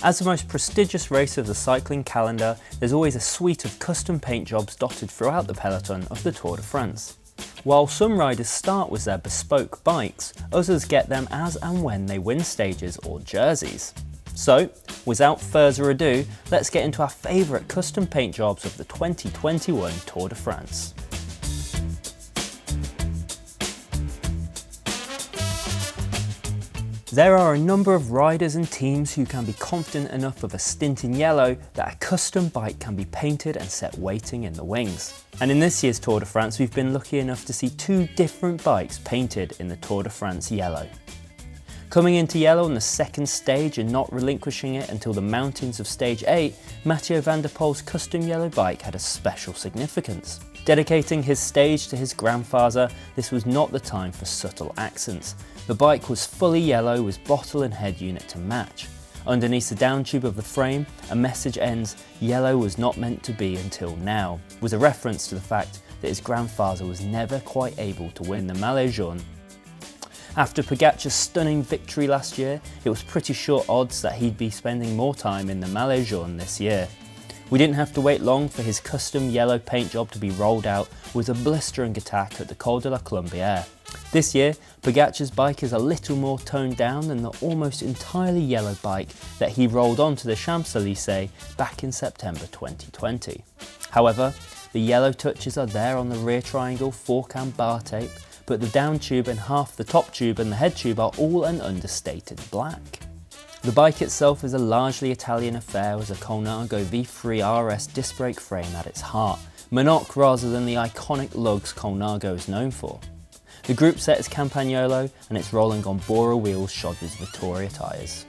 As the most prestigious race of the cycling calendar, there's always a suite of custom paint jobs dotted throughout the peloton of the Tour de France. While some riders start with their bespoke bikes, others get them as and when they win stages or jerseys. So, without further ado, let's get into our favourite custom paint jobs of the 2021 Tour de France. There are a number of riders and teams who can be confident enough of a stint in yellow that a custom bike can be painted and set waiting in the wings. And in this year's Tour de France we've been lucky enough to see two different bikes painted in the Tour de France yellow. Coming into yellow on the second stage and not relinquishing it until the mountains of stage 8, Mathieu van der Poel's custom yellow bike had a special significance. Dedicating his stage to his grandfather, this was not the time for subtle accents. The bike was fully yellow with bottle and head unit to match. Underneath the down tube of the frame, a message ends, yellow was not meant to be until now, with a reference to the fact that his grandfather was never quite able to win the Maillot Jaune after Pogacar's stunning victory last year, it was pretty sure odds that he'd be spending more time in the Maillot Jaune this year. We didn't have to wait long for his custom yellow paint job to be rolled out with a blistering attack at the Col de la Colombière. This year, Pogacar's bike is a little more toned down than the almost entirely yellow bike that he rolled onto the Champs-Élysées back in September 2020. However, the yellow touches are there on the rear triangle fork and bar tape, but the down tube and half the top tube and the head tube are all an understated black. The bike itself is a largely Italian affair with a Colnago V3 RS disc brake frame at its heart, monocoque rather than the iconic lugs Colnago is known for. The group set is Campagnolo and it's rolling on Bora wheels shod with Vittoria tyres.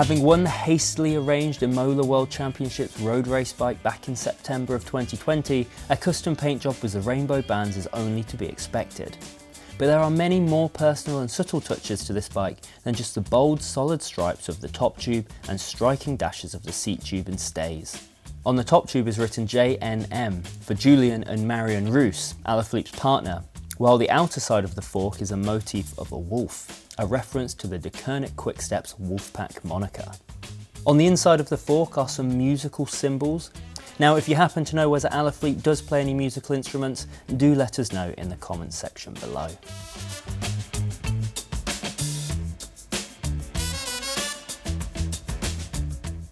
Having won the hastily arranged Imola World Championships road race bike back in September of 2020, a custom paint job with the rainbow bands is only to be expected. But there are many more personal and subtle touches to this bike than just the bold solid stripes of the top tube and striking dashes of the seat tube and stays. On the top tube is written JNM for Julian and Marion Rousse, Alaphilippe's partner, while the outer side of the fork is a motif of a wolf, a reference to the Deceuninck Quickstep's Wolfpack moniker. On the inside of the fork are some musical symbols. Now if you happen to know whether Alaphilippe does play any musical instruments, do let us know in the comments section below.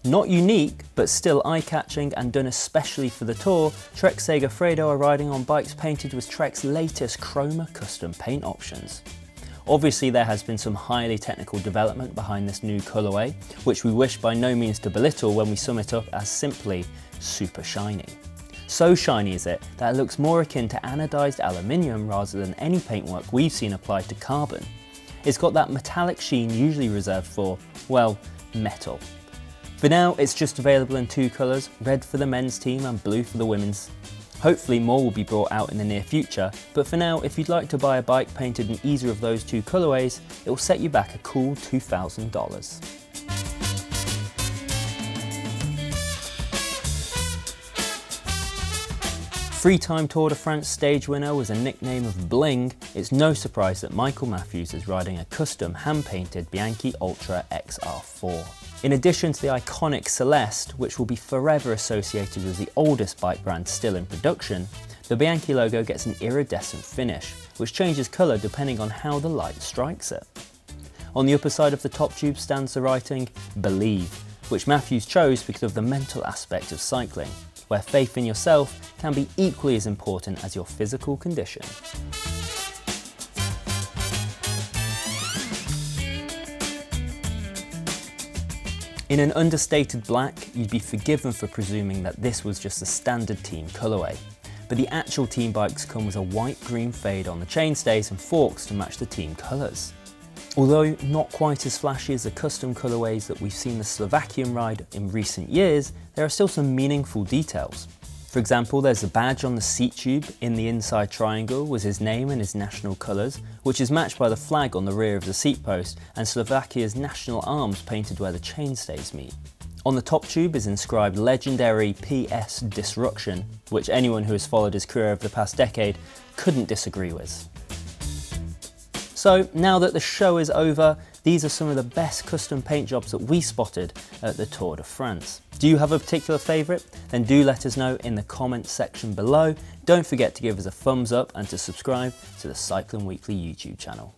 Not unique, but still eye-catching and done especially for the tour, Trek Segafredo are riding on bikes painted with Trek's latest Chroma custom paint options. Obviously there has been some highly technical development behind this new colourway, which we wish by no means to belittle when we sum it up as simply super shiny. So shiny is it that it looks more akin to anodized aluminium rather than any paintwork we've seen applied to carbon. It's got that metallic sheen usually reserved for, well, metal. For now, it's just available in two colours, red for the men's team and blue for the women's. Hopefully more will be brought out in the near future, but for now, if you'd like to buy a bike painted in either of those two colourways, it will set you back a cool $2,000. Three-time Tour de France stage winner was a nickname of Bling, it's no surprise that Michael Matthews is riding a custom hand-painted Bianchi Oltre XR4. In addition to the iconic Celeste, which will be forever associated with the oldest bike brand still in production, the Bianchi logo gets an iridescent finish, which changes colour depending on how the light strikes it. On the upper side of the top tube stands the writing, Believe, which Matthews chose because of the mental aspect of cycling, where faith in yourself can be equally as important as your physical condition. In an understated black, you'd be forgiven for presuming that this was just a standard team colourway. But the actual team bikes come with a white-green fade on the chainstays and forks to match the team colours. Although not quite as flashy as the custom colourways that we've seen the Slovakian ride in recent years, there are still some meaningful details. For example, there's a badge on the seat tube in the inside triangle with his name and his national colours, which is matched by the flag on the rear of the seat post and Slovakia's national arms painted where the chainstays meet. On the top tube is inscribed legendary PS Disruption, which anyone who has followed his career over the past decade couldn't disagree with. So now that the show is over, these are some of the best custom paint jobs that we spotted at the Tour de France. Do you have a particular favourite? Then do let us know in the comments section below. Don't forget to give us a thumbs up and to subscribe to the Cycling Weekly YouTube channel.